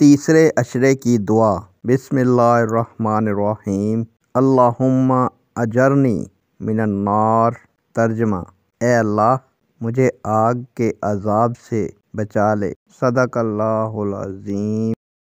तीसरे अशरे की दुआ। बिसमीम अल्लाहुम्मा अजरनी मिनन्नार तर्जमा, ए अल्लाह, मुझे आग के अजाब से बचा ले। सदक अज़ीम।